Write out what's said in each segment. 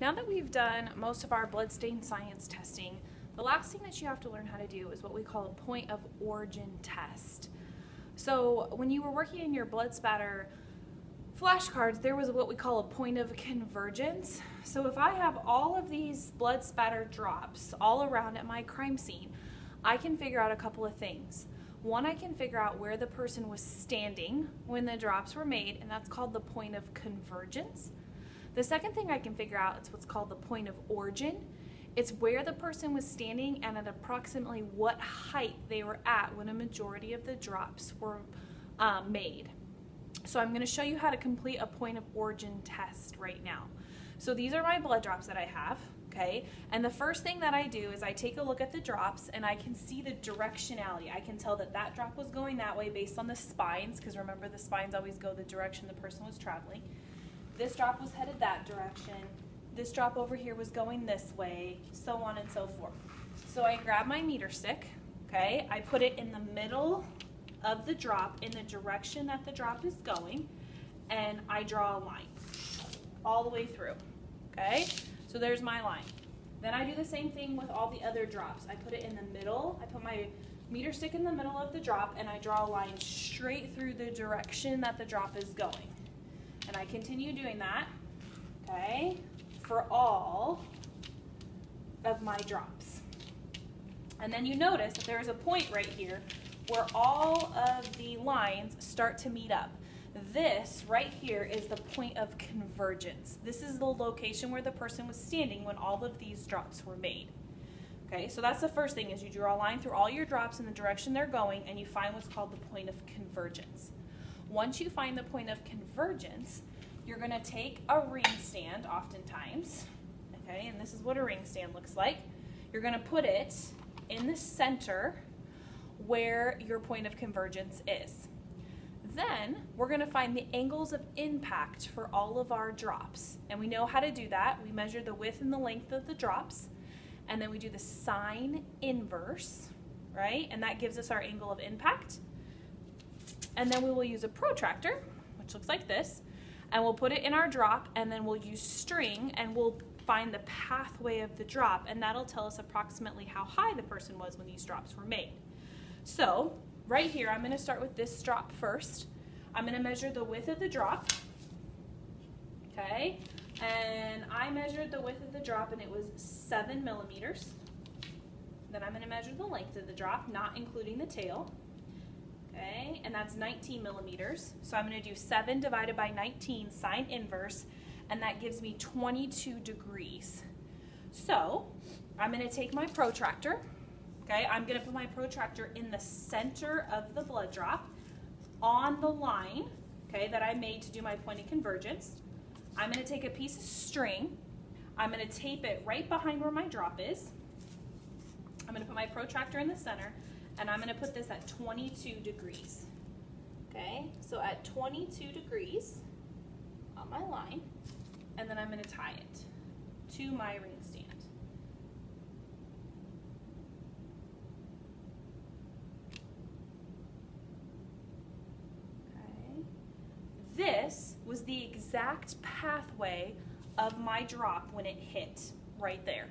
Now that we've done most of our bloodstain science testing, the last thing that you have to learn how to do is what we call a point of origin test. So when you were working in your blood spatter flashcards, there was what we call a point of convergence. So if I have all of these blood spatter drops all around at my crime scene, I can figure out a couple of things. One, I can figure out where the person was standing when the drops were made, and that's called the point of convergence. The second thing I can figure out is what's called the point of origin. It's where the person was standing and at approximately what height they were at when a majority of the drops were um, made. So I'm going to show you how to complete a point of origin test right now. So these are my blood drops that I have, okay? And the first thing that I do is I take a look at the drops and I can see the directionality. I can tell that that drop was going that way based on the spines, because remember the spines always go the direction the person was traveling. This drop was headed that direction. This drop over here was going this way, so on and so forth. So I grab my meter stick, okay? I put it in the middle of the drop in the direction that the drop is going, and I draw a line all the way through, okay? So there's my line. Then I do the same thing with all the other drops. I put it in the middle, I put my meter stick in the middle of the drop, and I draw a line straight through the direction that the drop is going. And I continue doing that, okay, for all of my drops. And then you notice that there is a point right here where all of the lines start to meet up. This right here is the point of convergence. This is the location where the person was standing when all of these drops were made. Okay, so that's the first thing is you draw a line through all your drops in the direction they're going and you find what's called the point of convergence. Once you find the point of convergence, you're going to take a ring stand oftentimes, okay, and this is what a ring stand looks like. You're going to put it in the center where your point of convergence is. Then we're going to find the angles of impact for all of our drops. And we know how to do that. We measure the width and the length of the drops, and then we do the sine inverse, right? And that gives us our angle of impact. And then we will use a protractor, which looks like this, and we'll put it in our drop, and then we'll use string, and we'll find the pathway of the drop, and that'll tell us approximately how high the person was when these drops were made. So right here, I'm going to start with this drop first. I'm going to measure the width of the drop. Okay, and I measured the width of the drop and it was seven millimeters. Then I'm going to measure the length of the drop, not including the tail. Okay, and that's 19 millimeters. So I'm going to do 7 divided by 19 sine inverse, and that gives me 22 degrees. So I'm going to take my protractor, Okay, I'm gonna put my protractor in the center of the blood drop on the line, okay, that I made to do my point of convergence. I'm gonna take a piece of string, I'm gonna tape it right behind where my drop is. I'm gonna put my protractor in the center, and I'm gonna put this at 22 degrees. Okay, so at 22 degrees on my line, and then I'm gonna tie it to my ring stand. Okay. This was the exact pathway of my drop when it hit right there.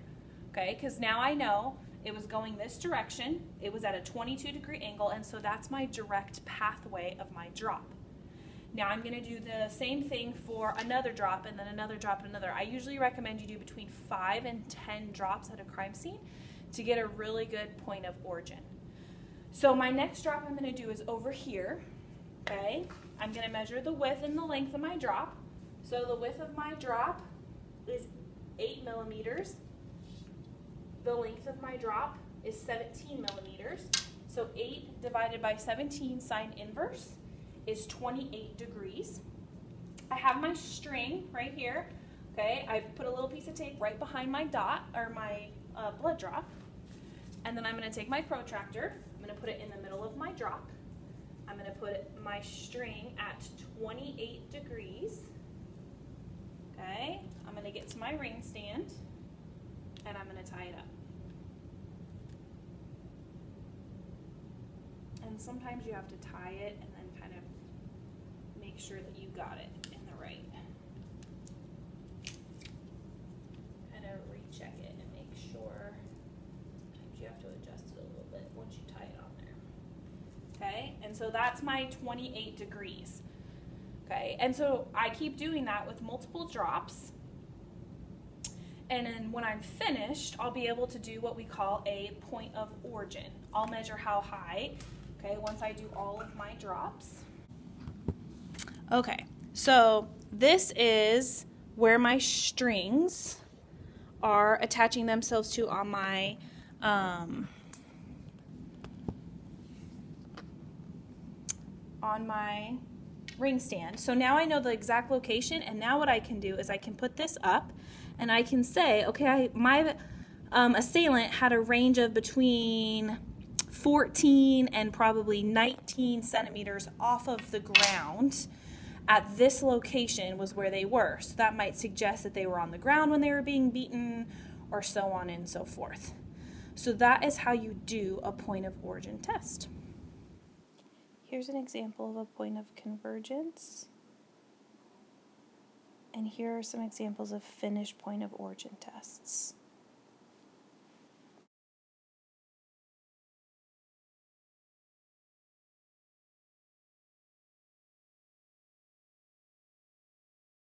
Okay, because now I know it was going this direction, it was at a 22 degree angle, and so that's my direct pathway of my drop. Now I'm going to do the same thing for another drop and then another drop and another. I usually recommend you do between 5 and 10 drops at a crime scene to get a really good point of origin. So my next drop I'm going to do is over here, okay? I'm going to measure the width and the length of my drop. So the width of my drop is 8 millimeters. The length of my drop is 17 millimeters. So 8 divided by 17 sine inverse is 28 degrees. I have my string right here. Okay, I put a little piece of tape right behind my dot or my uh, blood drop. And then I'm going to take my protractor. I'm going to put it in the middle of my drop. I'm going to put my string at 28 degrees. Okay, I'm going to get to my ring stand and I'm going to tie it up. and sometimes you have to tie it and then kind of make sure that you got it in the right. Kind of recheck it and make sure you have to adjust it a little bit once you tie it on there. Okay, and so that's my 28 degrees. Okay, and so I keep doing that with multiple drops. And then when I'm finished, I'll be able to do what we call a point of origin. I'll measure how high okay, once I do all of my drops. Okay, so this is where my strings are attaching themselves to on my um, on my ring stand. So now I know the exact location and now what I can do is I can put this up and I can say, okay, I, my um, assailant had a range of between 14 and probably 19 centimeters off of the ground at this location was where they were. So that might suggest that they were on the ground when they were being beaten or so on and so forth. So that is how you do a point of origin test. Here's an example of a point of convergence. And here are some examples of finished point of origin tests.